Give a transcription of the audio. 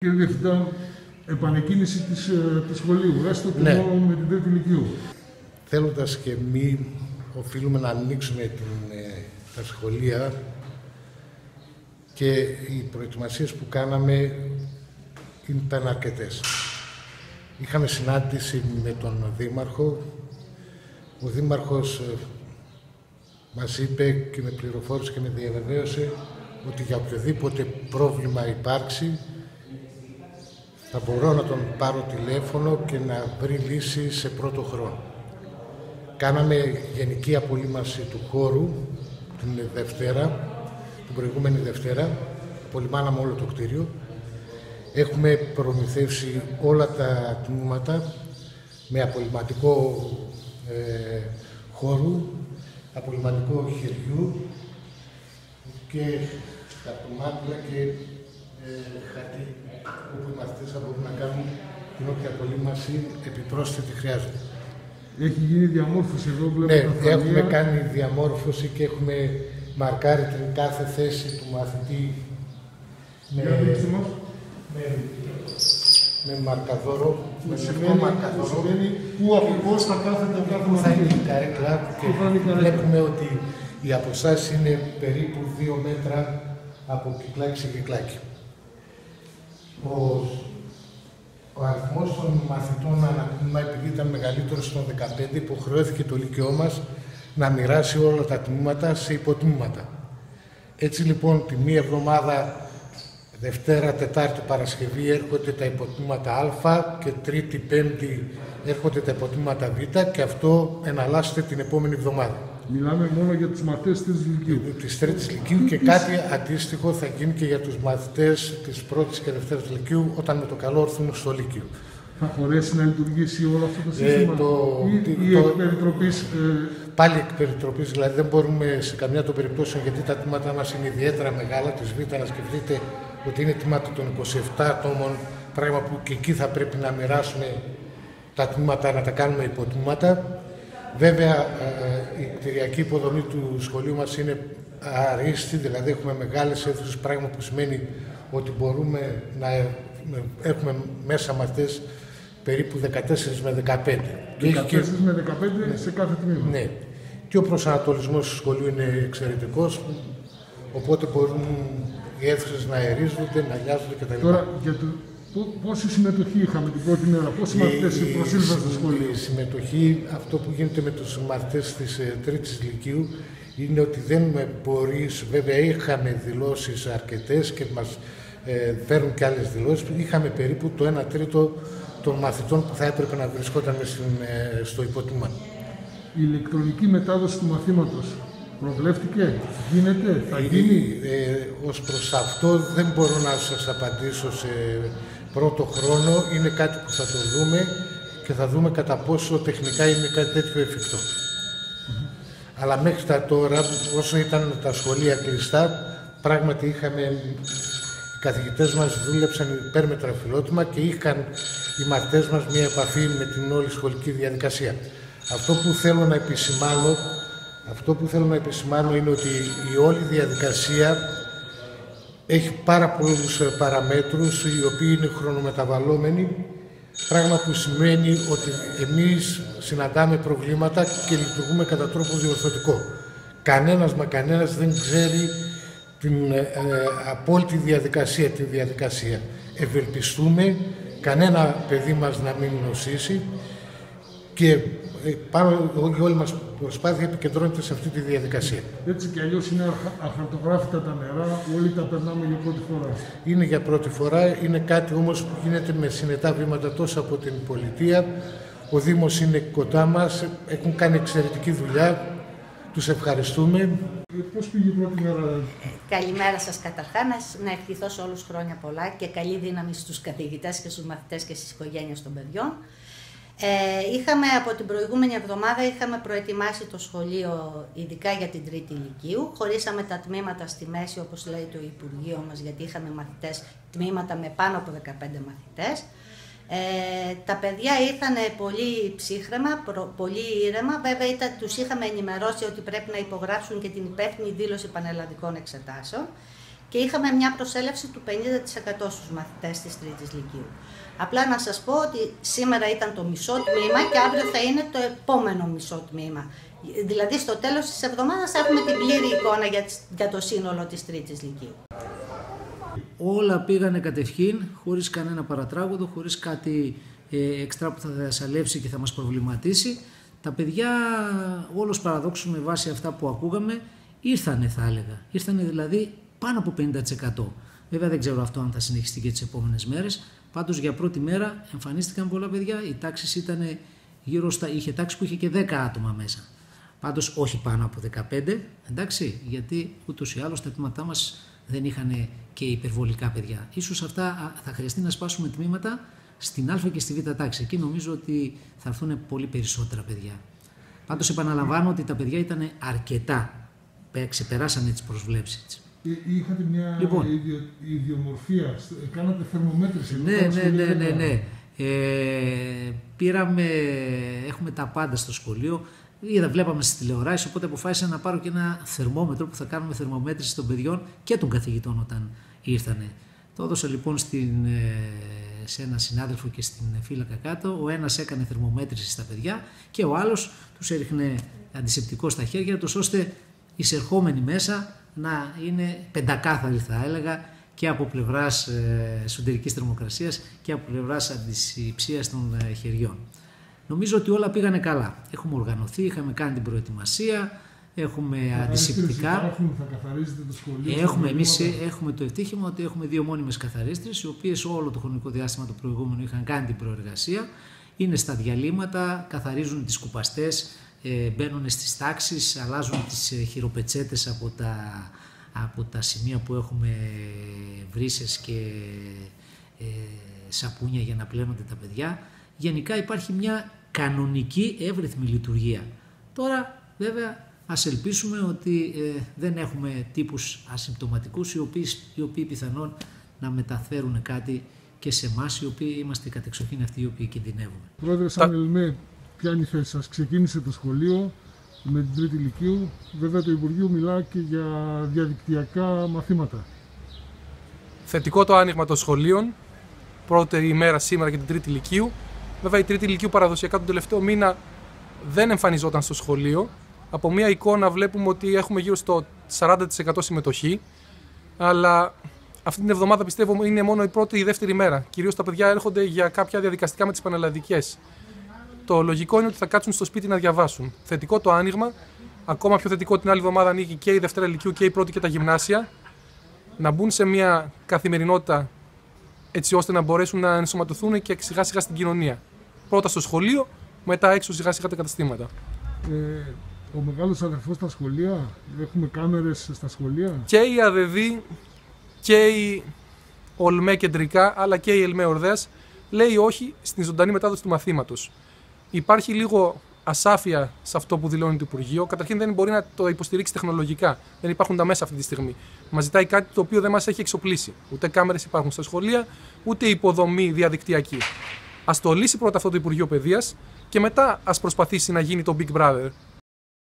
Κύριε Διευθυντά, επανεκκίνηση της, ε, της σχολείου, έστω και Ναι. μόνο με την τρίτη ηλικίου. Θέλοντας και μη οφείλουμε να ανοίξουμε την, ε, τα σχολεία και οι προετοιμασίες που κάναμε ήταν αρκετές. Είχαμε συνάντηση με τον Δήμαρχο. Ο Δήμαρχος ε, μας είπε και με πληροφόρησε και με διαβεβαίωσε ότι για οποιοδήποτε πρόβλημα υπάρξει θα μπορώ να τον πάρω τηλέφωνο και να βρει λύση σε πρώτο χρόνο. Κάναμε γενική απολύμαση του χώρου την Δευτέρα, την προηγούμενη Δευτέρα. Απολυμάναμε όλο το κτίριο. Έχουμε προμηθεύσει όλα τα τμήματα με απολυματικό ε, χώρου, απολυματικό χεριού και χαρτομάτιλα και ε, χαρτί όπου οι μαθητές θα μπορούν να κάνουν την όποια απολύμαση επιπρόσθετη χρειάζεται. Έχει γίνει διαμόρφωση εδώ, βλέπω Ναι, τα φανεία. έχουμε κάνει διαμόρφωση και έχουμε μαρκάρει την κάθε θέση του μαθητή με, Για δείξτε μας. με, με μαρκαδόρο, με λευκό Σημαίνει, που μαρκαδόρο. σημαίνει πού ακριβώς θα κάθεται ο κάθε Πού θα είναι μαθητής. η καρέκλα και Πού θα είναι η καρέκλα. βλέπουμε ότι οι αποστάσεις είναι περίπου 2 μέτρα από κυκλάκι σε κυκλάκι. Ο, ο αριθμός των μαθητών ανατμήμα, επειδή ήταν μεγαλύτερος των 15, υποχρεώθηκε το Λύκειό μας να μοιράσει όλα τα τμήματα σε υποτμήματα. Έτσι λοιπόν τη μία εβδομάδα Δευτέρα, Τετάρτη, Παρασκευή έρχονται τα υποτμήματα Α και Τρίτη, Πέμπτη έρχονται τα υποτμήματα Β και αυτό εναλλάσσεται την επόμενη εβδομάδα Μιλάμε μόνο για τους μαθητές της ηλικίου. της Τρίτης Λυκείου και κάτι αντίστοιχο θα γίνει και για τους μαθητές της Πρώτης και Δευτέρας Λυκείου όταν με το καλό έρθουν στο Λύκειο. Θα μπορέσει να λειτουργήσει όλο αυτό το Ε, σύστημα; το- ή, τι- ή το- εκ περιτροπής, ε, Πάλι εκ περιτροπής, δηλαδή δεν μπορούμε σε καμιά των περιπτώσεων γιατί τα τμήματα μας είναι ιδιαίτερα μεγάλα, της Β να σκεφτείτε ότι είναι τμήματα των 27 ατόμων, πράγμα που και εκεί θα πρέπει να μοιράσουμε τα τμήματα, να τα κάνουμε υποτμήματα. Βέβαια, ε, η κτηριακή υποδομή του σχολείου μας είναι αρίστη, δηλαδή έχουμε μεγάλες αίθουσες, πράγμα που σημαίνει ότι μπορούμε να ε- έχουμε μέσα μαθητές περίπου 14 με 15. Και έχει 14 και- με 15 σε κάθε τμήμα. ναι. Και ο προσανατολισμός του σχολείου είναι εξαιρετικός, οπότε μπορούν οι αίθουσες να αερίζονται, να λιάζονται κτλ. Τώρα, για το, πό- πόση συμμετοχή είχαμε την πρώτη μέρα, πόσοι μαθητές Η- προσήλθαν στο η- σχολείο; Η συμμετοχή, αυτό που γίνεται με τους μαθητές της ε, τρίτης λυκείου, είναι ότι δεν με μπορείς, βέβαια είχαμε δηλώσεις αρκετές και μας ε, φέρουν και άλλες δηλώσεις, είχαμε περίπου το 1 τρίτο των μαθητών που θα έπρεπε να βρισκόταν μες στην, ε, στο υποτιμά. Η ηλεκτρονική μετάδοση του μαθήματος προβλέφτηκε, γίνεται, θα γίνει; Ε, ως προς αυτό δεν μπορώ να σας απαντήσω σε πρώτο χρόνο. Είναι κάτι που θα το δούμε και θα δούμε κατά πόσο τεχνικά είναι κάτι τέτοιο εφικτό. Αλλά μέχρι τα τώρα, όσο ήταν τα σχολεία κλειστά, πράγματι είχαμε, οι καθηγητές μας δούλεψαν υπέρμετρα φιλότιμα και είχαν οι μαθητές μας μια επαφή με την όλη σχολική διαδικασία. Αυτό που θέλω να επισημάνω, αυτό που θέλω να επισημάνω είναι ότι η όλη διαδικασία έχει πάρα πολλούς ε, παραμέτρους οι οποίοι είναι χρονομεταβαλλόμενοι πράγμα που σημαίνει ότι εμείς συναντάμε προβλήματα και λειτουργούμε κατά τρόπο διορθωτικό. Κανένας μα κανένας δεν ξέρει την ε, ε, απόλυτη διαδικασία, τη διαδικασία. Ευελπιστούμε κανένα παιδί μας να μην νοσήσει και ε, πάνω, η όλη μας προσπάθεια επικεντρώνεται σε αυτή τη διαδικασία. Έτσι κι αλλιώς είναι αχα- αχαρτογράφητα τα νερά, όλοι τα περνάμε για πρώτη φορά. Είναι για πρώτη φορά, είναι κάτι όμως που γίνεται με συνετά βήματα τόσο από την πολιτεία. Ο Δήμος είναι κοντά μας, έχουν κάνει εξαιρετική δουλειά, τους ευχαριστούμε. Ε, Πώς πήγε η πρώτη μέρα, Καλημέρα σας καταρχά, να, να ευχηθώ σε όλους χρόνια πολλά και καλή δύναμη στους καθηγητές και στους μαθητές και στις οικογένειες των παιδιών. Ε, είχαμε από την προηγούμενη εβδομάδα είχαμε προετοιμάσει το σχολείο ειδικά για την τρίτη ηλικίου. Χωρίσαμε τα τμήματα στη μέση όπως λέει το Υπουργείο μας γιατί είχαμε μαθητές τμήματα με πάνω από 15 μαθητές. Ε, τα παιδιά ήρθαν πολύ ψύχρεμα, προ- πολύ ήρεμα. Βέβαια, ήταν, τους είχαμε ενημερώσει ότι πρέπει να υπογράψουν και την υπεύθυνη δήλωση πανελλαδικών εξετάσεων. Και είχαμε μια προσέλευση του 50% στους μαθητές της τρίτης λυκείου. Απλά να σας πω ότι σήμερα ήταν το μισό τμήμα και αύριο θα είναι το επόμενο μισό τμήμα. Δηλαδή στο τέλος της εβδομάδας θα έχουμε την πλήρη εικόνα για, για το σύνολο της τρίτης λυκείου. Όλα πήγανε κατευχήν, χωρίς κανένα παρατράγουδο, χωρίς κάτι ε, εξτρά που θα διασαλεύσει και θα μας προβληματίσει. Τα παιδιά, όλος παραδόξου με βάση αυτά που ακούγαμε, ήρθανε θα έλεγα. Ήρθανε δηλαδή πάνω από 50%. Βέβαια δεν ξέρω αυτό αν θα συνεχιστεί και τις επόμενες μέρες. Πάντως για πρώτη μέρα εμφανίστηκαν πολλά παιδιά. Οι τάξεις ήταν γύρω στα... είχε τάξη που είχε και 10 άτομα μέσα. Πάντως όχι πάνω από 15, εντάξει, γιατί ούτως ή άλλως τα τμήματά μας δεν είχαν και υπερβολικά παιδιά. Ίσως αυτά θα χρειαστεί να σπάσουμε τμήματα στην Α και στη Β τάξη. Εκεί νομίζω ότι θα έρθουν πολύ περισσότερα παιδιά. Πάντως επαναλαμβάνω ότι τα παιδιά ήταν αρκετά. Ξεπεράσανε τις προσβλέψεις. Είχατε μια λοιπόν, ίδιο, ιδιομορφία, κάνατε θερμομέτρηση. Ναι, ναι, ναι, ναι, ναι. Ε, πήραμε, έχουμε τα πάντα στο σχολείο. Είδα, βλέπαμε στις τηλεοράσεις, οπότε αποφάσισα να πάρω και ένα θερμόμετρο που θα κάνουμε θερμομέτρηση των παιδιών και των καθηγητών όταν ήρθανε. Το έδωσα λοιπόν στην, ε, σε ένα συνάδελφο και στην φύλακα κάτω. Ο ένας έκανε θερμομέτρηση στα παιδιά και ο άλλος τους έριχνε αντισηπτικό στα χέρια τους ώστε εισερχόμενοι μέσα να είναι πεντακάθαροι θα έλεγα και από πλευράς ε, εσωτερικής θερμοκρασίας και από πλευράς αντισηψίας των ε, χεριών. Νομίζω ότι όλα πήγανε καλά. Έχουμε οργανωθεί, είχαμε κάνει την προετοιμασία, έχουμε αντισηπτικά. θα καθαρίζετε το σχολείο. Έχουμε, εμείς έχουμε το ευτύχημα ότι έχουμε δύο μόνιμες καθαρίστρες, οι οποίες όλο το χρονικό διάστημα του προηγούμενου είχαν κάνει την προεργασία. Είναι στα διαλύματα, καθαρίζουν τις κουπαστές, ε, μπαίνουν στις τάξεις, αλλάζουν τις ε, χειροπετσέτες από τα, από τα σημεία που έχουμε βρύσες και ε, σαπούνια για να πλένονται τα παιδιά. Γενικά υπάρχει μια κανονική εύρυθμη λειτουργία. Τώρα βέβαια ας ελπίσουμε ότι ε, δεν έχουμε τύπους ασυμπτωματικούς οι οποίοι, οι οποίοι πιθανόν να μεταφέρουν κάτι και σε εμάς οι οποίοι είμαστε κατεξοχήν αυτοί οι οποίοι κινδυνεύουμε. Πρόεδρε, σαν Ελμέ, ποια είναι η θέση σας; Ξεκίνησε το σχολείο με την τρίτη ηλικίου. Βέβαια το Υπουργείο μιλά και για διαδικτυακά μαθήματα. Θετικό το άνοιγμα των σχολείων. Πρώτη ημέρα σήμερα για την τρίτη ηλικίου. Βέβαια η τρίτη ηλικίου παραδοσιακά τον τελευταίο μήνα δεν εμφανιζόταν στο σχολείο. Από μία εικόνα βλέπουμε ότι έχουμε γύρω στο 40% συμμετοχή. Αλλά αυτή την εβδομάδα πιστεύω είναι μόνο η πρώτη ή η δεύτερη μέρα. Κυρίως τα παιδιά έρχονται για κάποια διαδικαστικά με τις πανελλαδικές. Το λογικό είναι ότι θα κάτσουν στο σπίτι να διαβάσουν. Θετικό το άνοιγμα. Ακόμα πιο θετικό την άλλη εβδομάδα ανοίγει και η Δευτέρα Λυκειού και η πρώτη και τα γυμνάσια. Να μπουν σε μια καθημερινότητα έτσι ώστε να μπορέσουν να ενσωματωθούν και σιγά σιγά στην κοινωνία. Πρώτα στο σχολείο, μετά έξω σιγά σιγά τα καταστήματα. Ε, ο μεγάλος αδερφός στα σχολεία, έχουμε κάμερες στα σχολεία; Και η ΑΔΔ και η ΟΛΜΕ κεντρικά, αλλά και η ΕΛΜΕ Ορδέας λέει όχι στην ζωντανή μετάδοση του μαθήματος. Υπάρχει λίγο ασάφεια σε αυτό που δηλώνει το Υπουργείο. Καταρχήν δεν μπορεί να το υποστηρίξει τεχνολογικά. Δεν υπάρχουν τα μέσα αυτή τη στιγμή. Μας ζητάει κάτι το οποίο δεν μας έχει εξοπλίσει. Ούτε κάμερες υπάρχουν στα σχολεία, ούτε υποδομή διαδικτυακή. Α το λύσει πρώτα αυτό το Υπουργείο Παιδείας και μετά ας προσπαθήσει να γίνει το Big Brother.